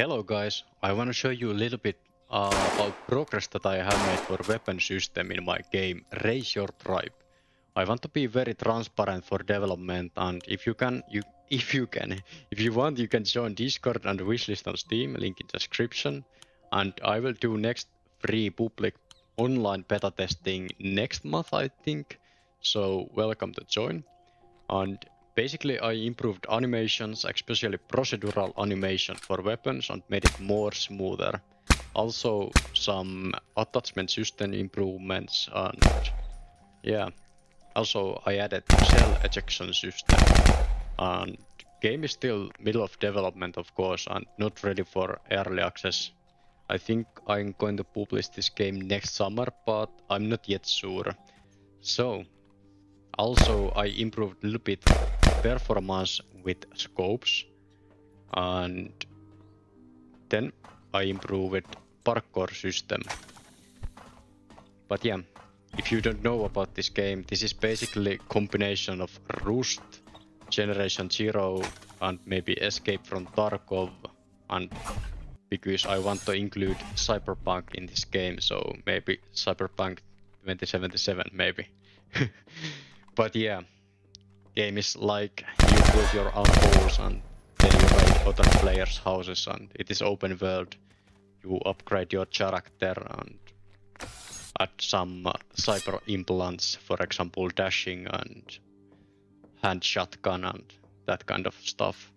Hello guys, I want to show you a little bit uh, about progress that I have made for weapon system in my game Raise Your Tribe. I want to be very transparent for development and if you can, you if you can, if you want you can join Discord and wishlist on Steam, link in description. And I will do next free public online beta testing next month I think. So welcome to join. And Basically, I improved animations, especially procedural animation for weapons and made it more smoother. Also, some attachment system improvements and yeah. Also, I added shell ejection system. And game is still middle of development, of course, and not ready for early access. I think I'm going to publish this game next summer, but I'm not yet sure. So, also I improved a little bit performance with scopes and then I improved parkour system. But yeah, if you don't know about this game, this is basically combination of Rust, Generation Zero and maybe Escape from Tarkov and because I want to include Cyberpunk in this game, so maybe Cyberpunk 2077 maybe. but yeah, game is like you build your own house and then you raid other players' houses and it is open world. You upgrade your character and add some uh, cyber implants, for example dashing and hand shotgun and that kind of stuff.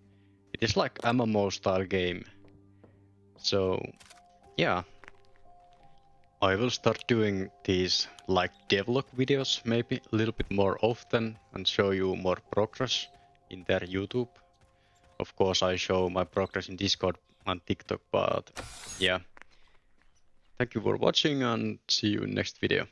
It is like MMO style game. So yeah, I will start doing these like devlog videos maybe a little bit more often and show you more progress in their YouTube. Of course I show my progress in Discord and TikTok, but yeah. Thank you for watching and see you next video.